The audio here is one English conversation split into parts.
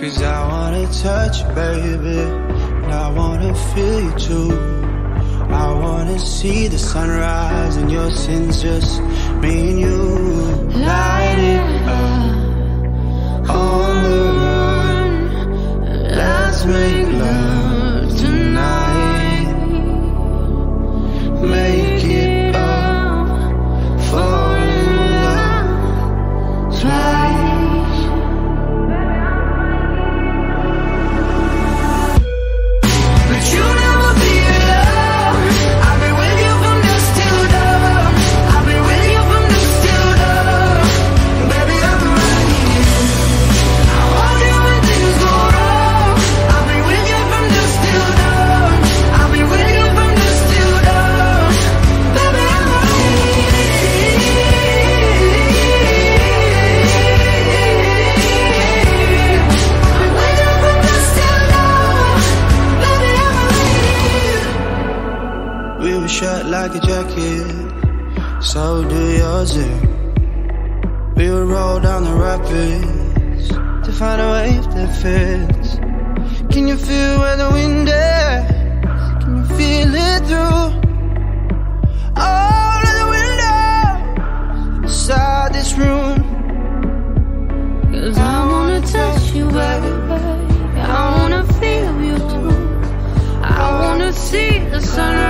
Cause I wanna touch you, baby. And I wanna feel you too. I wanna see the sunrise and your sins just me and you. Light it up on the run. Let's make love like a jacket, so do yours. We would roll down the rapids to find a wave that fits. Can you feel where the wind is? Can you feel it through all of the windows inside this room? Cause I wanna touch you, baby. I wanna feel you too. I wanna see the sunrise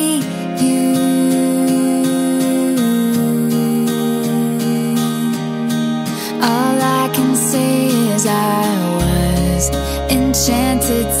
as I was enchanted.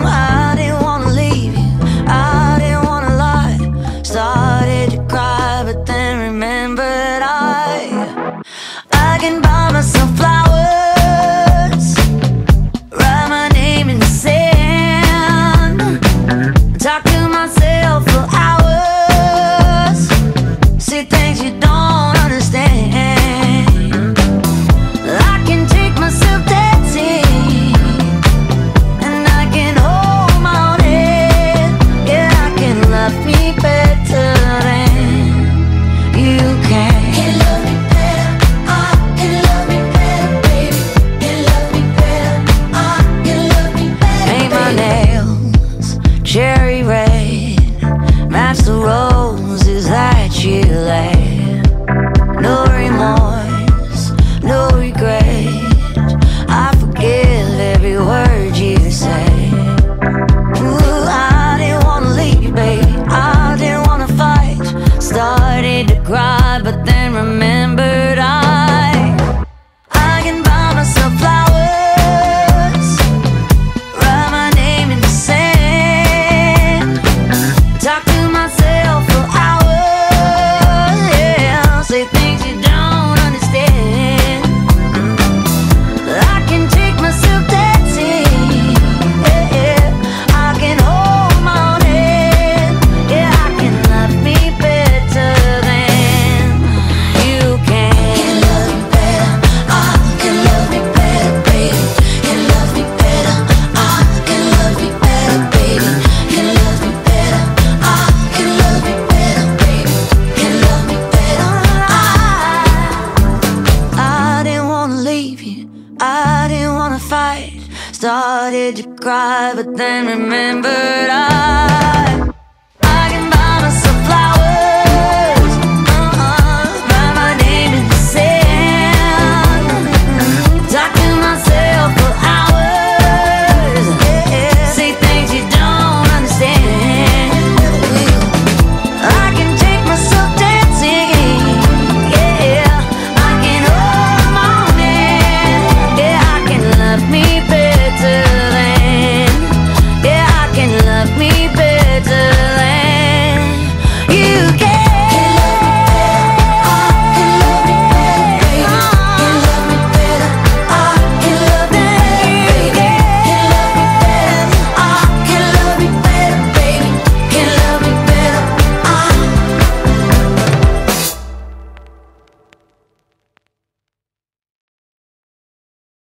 I didn't wanna fight. Started to cry but then remembered I